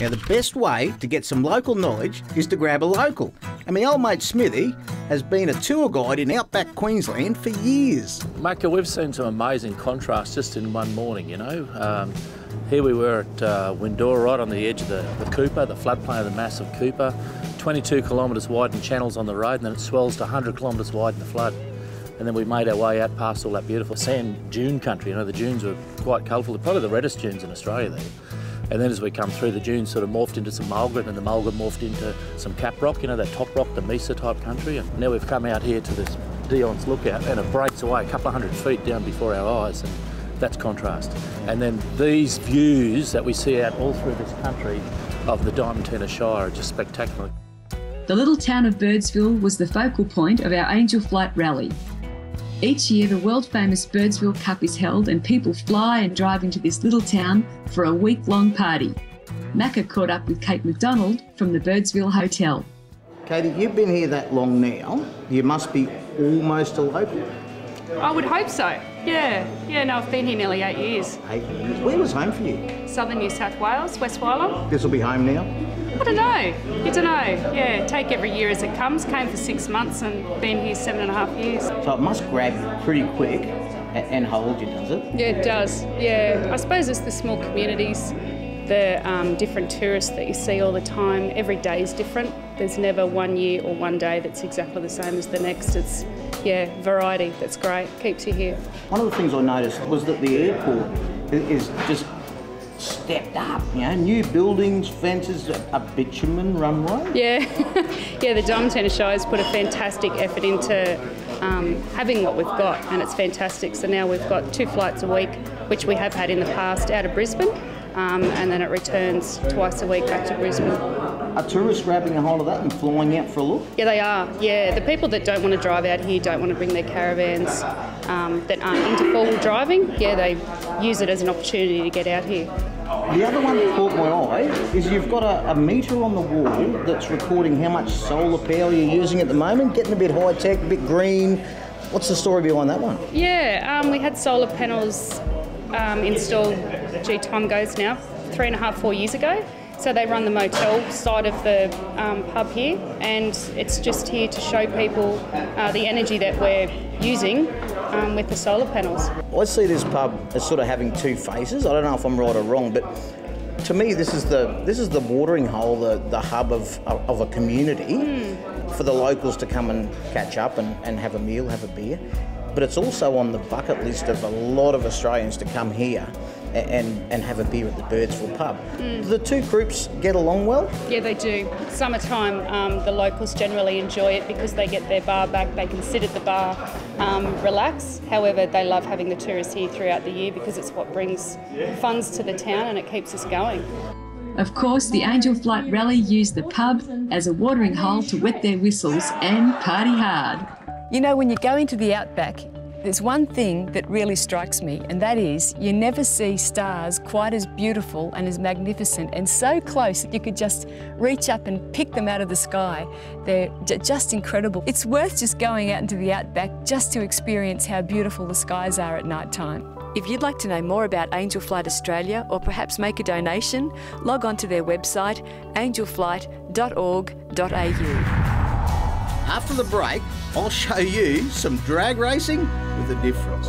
Now, the best way to get some local knowledge is to grab a local. And my old mate Smithy has been a tour guide in outback Queensland for years. Macca, we've seen some amazing contrasts just in one morning, you know. Um, here we were at uh, Windorah, right on the edge of the, the Cooper, the floodplain of the massive Cooper, 22 kilometres wide in channels on the road, and then it swells to 100 kilometres wide in the flood. And then we made our way out past all that beautiful sand dune country. You know, the dunes were quite colourful. Probably the reddest dunes in Australia there. And then as we come through, the dunes sort of morphed into some mulga, and the mulga morphed into some cap rock, you know, that top rock, the mesa type country. And now we've come out here to this Deon's Lookout, and it breaks away a couple of hundred feet down before our eyes, and that's contrast. And then these views that we see out all through this country of the Diamantina Shire are just spectacular. The little town of Birdsville was the focal point of our Angel Flight Rally, each year, the world famous Birdsville Cup is held, and people fly and drive into this little town for a week long party. Macca caught up with Kate McDonald from the Birdsville Hotel. Katie, you've been here that long now. You must be almost a local. I would hope so. Yeah, yeah. No, I've been here nearly eight years. Eight years. Where was home for you? Southern New South Wales, West Wyalong. This will be home now. I don't know. You don't know. Yeah, take every year as it comes. Came for six months and been here seven and a half years. So it must grab you pretty quick and hold you, does it? Yeah, it does. Yeah, I suppose it's the small communities, the um, different tourists that you see all the time. Every day is different. There's never one year or one day that's exactly the same as the next. It's yeah, variety. That's great. Keeps you here. One of the things I noticed was that the airport is just stepped up. You know, new buildings, fences, a bitumen runway. Yeah, yeah. The Diamantina has put a fantastic effort into um, having what we've got, and it's fantastic. So now we've got two flights a week, which we have had in the past out of Brisbane, um, and then it returns twice a week back to Brisbane. Are tourists grabbing a hold of that and flying out for a look? Yeah, they are. Yeah, the people that don't want to drive out here don't want to bring their caravans um, that aren't into four-wheel driving. Yeah, they use it as an opportunity to get out here. The other one that caught my eye is you've got a, a, meter on the wall that's recording how much solar power you're using at the moment, getting a bit high tech, a bit green. What's the story behind that one? Yeah, um, we had solar panels um, installed, gee, time goes now, three and a half, four years ago. So they run the motel side of the um, pub here, and it's just here to show people uh, the energy that we're using um, with the solar panels. I see this pub as sort of having two faces. I don't know if I'm right or wrong, but to me, this is the this is the watering hole, the, the hub of, of a community mm. for the locals to come and catch up and, and have a meal, have a beer. But it's also on the bucket list of a lot of Australians to come here and, and have a beer at the Birdsville pub. Mm. The two groups get along well? Yeah, they do. Summertime, um, the locals generally enjoy it because they get their bar back, they can sit at the bar, um, relax. However, they love having the tourists here throughout the year because it's what brings funds to the town and it keeps us going. Of course, the Angel Flight Rally used the pub as a watering hole to wet their whistles and party hard. You know, when you go into the outback, there's one thing that really strikes me, and that is you never see stars quite as beautiful and as magnificent and so close that you could just reach up and pick them out of the sky. They're just incredible. It's worth just going out into the outback just to experience how beautiful the skies are at night time. If you'd like to know more about Angel Flight Australia or perhaps make a donation, log on to their website angelflight.org.au. After the break, I'll show you some drag racing with a difference.